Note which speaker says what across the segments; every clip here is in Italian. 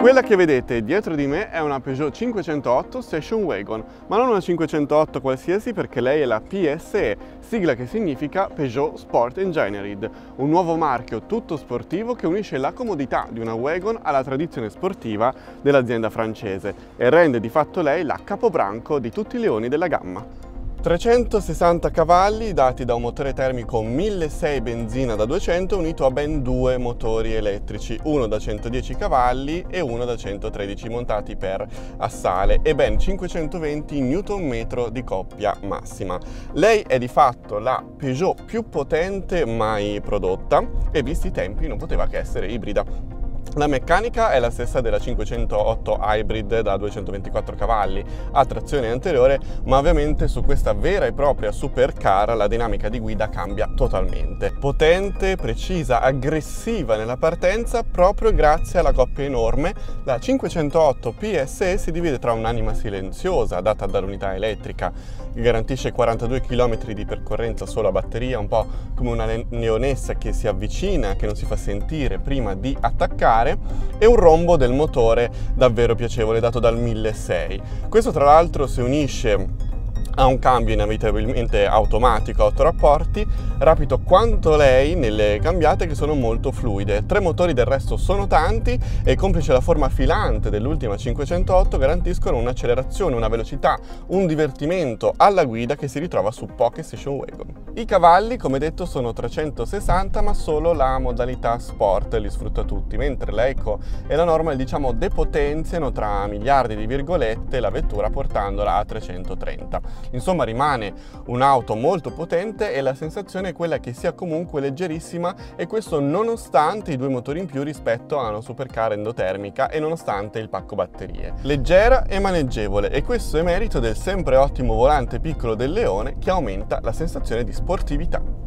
Speaker 1: Quella che vedete dietro di me è una Peugeot 508 Station Wagon, ma non una 508 qualsiasi perché lei è la PSE, sigla che significa Peugeot Sport Engineered, un nuovo marchio tutto sportivo che unisce la comodità di una wagon alla tradizione sportiva dell'azienda francese e rende di fatto lei la capobranco di tutti i leoni della gamma. 360 cavalli dati da un motore termico 1600 benzina da 200 unito a ben due motori elettrici, uno da 110 cavalli e uno da 113 montati per assale e ben 520 Nm di coppia massima. Lei è di fatto la Peugeot più potente mai prodotta e visti i tempi non poteva che essere ibrida. La meccanica è la stessa della 508 Hybrid da 224 cavalli a trazione anteriore, ma ovviamente su questa vera e propria supercar la dinamica di guida cambia totalmente. Potente, precisa, aggressiva nella partenza proprio grazie alla coppia enorme, la 508 PSE si divide tra un'anima silenziosa data dall'unità elettrica che garantisce 42 km di percorrenza solo a batteria, un po' come una neonessa che si avvicina, che non si fa sentire prima di attaccare particolare e un rombo del motore davvero piacevole dato dal 1600. Questo tra l'altro si unisce ha un cambio inevitabilmente automatico a 8 rapporti, rapido quanto lei nelle cambiate che sono molto fluide. Tre motori del resto sono tanti e complice la forma filante dell'ultima 508 garantiscono un'accelerazione, una velocità, un divertimento alla guida che si ritrova su poche station wagon. I cavalli, come detto, sono 360 ma solo la modalità sport li sfrutta tutti, mentre l'Eco e la Normal diciamo depotenziano tra miliardi di virgolette la vettura portandola a 330. Insomma rimane un'auto molto potente e la sensazione è quella che sia comunque leggerissima e questo nonostante i due motori in più rispetto a una supercar endotermica e nonostante il pacco batterie. Leggera e maneggevole e questo è merito del sempre ottimo volante piccolo del Leone che aumenta la sensazione di sportività.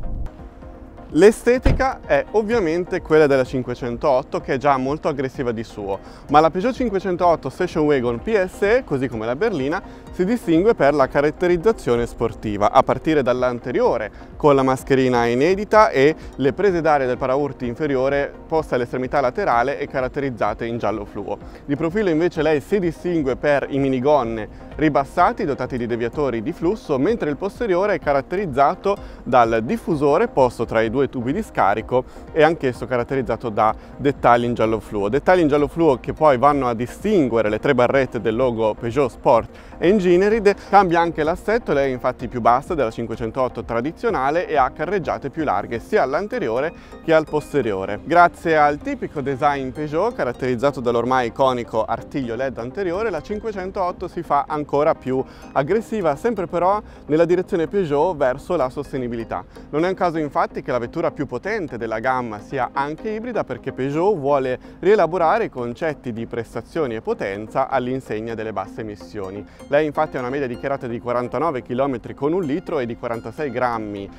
Speaker 1: L'estetica è ovviamente quella della 508 che è già molto aggressiva di suo, ma la Peugeot 508 Station Wagon PSE, così come la berlina, si distingue per la caratterizzazione sportiva, a partire dall'anteriore con la mascherina inedita e le prese d'aria del paraurti inferiore poste all'estremità laterale e caratterizzate in giallo fluo. Di profilo invece lei si distingue per i minigonne ribassati dotati di deviatori di flusso, mentre il posteriore è caratterizzato dal diffusore posto tra i due tubi di scarico e anch'esso caratterizzato da dettagli in giallo fluo. Dettagli in giallo fluo che poi vanno a distinguere le tre barrette del logo Peugeot Sport Engineered. Cambia anche l'assetto, lei è infatti più bassa della 508 tradizionale e ha carreggiate più larghe sia all'anteriore che al posteriore. Grazie al tipico design Peugeot caratterizzato dall'ormai iconico artiglio LED anteriore, la 508 si fa ancora più aggressiva, sempre però nella direzione Peugeot verso la sostenibilità. Non è un caso infatti che la vettura più potente della gamma sia anche ibrida perché Peugeot vuole rielaborare i concetti di prestazioni e potenza all'insegna delle basse emissioni. Lei infatti ha una media dichiarata di 49 km con un litro e di 46 grammi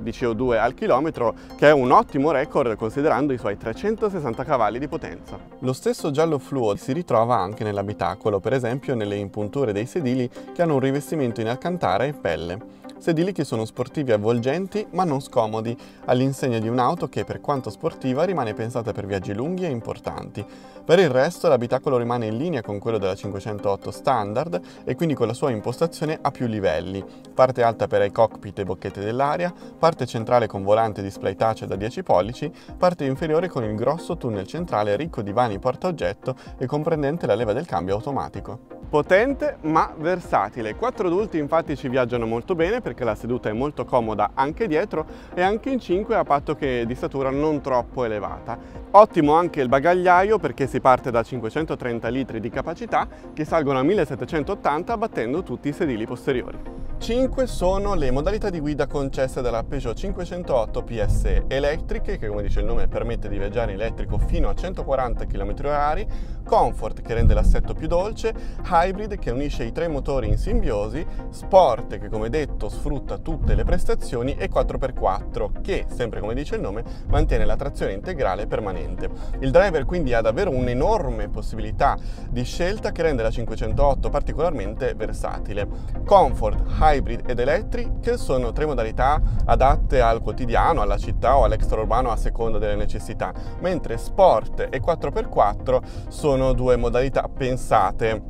Speaker 1: di CO2 al chilometro, che è un ottimo record considerando i suoi 360 cavalli di potenza. Lo stesso giallo fluo si ritrova anche nell'abitacolo, per esempio nelle impunture dei sedili che hanno un rivestimento in alcantara e pelle sedili che sono sportivi e avvolgenti ma non scomodi, all'insegna di un'auto che per quanto sportiva rimane pensata per viaggi lunghi e importanti. Per il resto l'abitacolo rimane in linea con quello della 508 standard e quindi con la sua impostazione a più livelli, parte alta per i cockpit e bocchette dell'aria, parte centrale con volante display touch da 10 pollici, parte inferiore con il grosso tunnel centrale ricco di vani portaoggetto e comprendente la leva del cambio automatico. Potente ma versatile. I quattro adulti infatti ci viaggiano molto bene perché la seduta è molto comoda anche dietro e anche in 5 a patto che di statura non troppo elevata. Ottimo anche il bagagliaio perché si parte da 530 litri di capacità che salgono a 1780 battendo tutti i sedili posteriori. 5 sono le modalità di guida concesse dalla Peugeot 508 PSE elettriche, che come dice il nome permette di viaggiare in elettrico fino a 140 km/h, Comfort che rende l'assetto più dolce, Hybrid che unisce i tre motori in simbiosi, Sport che come detto sfrutta tutte le prestazioni e 4x4 che, sempre come dice il nome, mantiene la trazione integrale permanente. Il driver quindi ha davvero un'enorme possibilità di scelta che rende la 508 particolarmente versatile. Comfort, Hybrid ed Electric sono tre modalità adatte al quotidiano, alla città o all'extraurbano a seconda delle necessità, mentre Sport e 4x4 sono due modalità pensate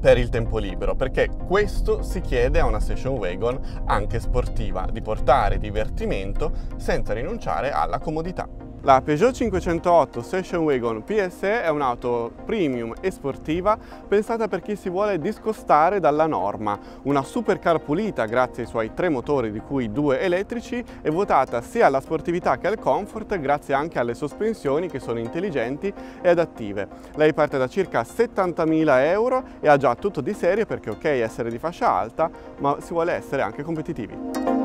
Speaker 1: per il tempo libero, perché questo si chiede a una station wagon anche sportiva, di portare divertimento senza rinunciare alla comodità. La Peugeot 508 Station Wagon PSE è un'auto premium e sportiva pensata per chi si vuole discostare dalla norma, una supercar pulita grazie ai suoi tre motori di cui due elettrici e votata sia alla sportività che al comfort grazie anche alle sospensioni che sono intelligenti e adattive. Lei parte da circa 70.000 euro e ha già tutto di serie perché ok essere di fascia alta ma si vuole essere anche competitivi.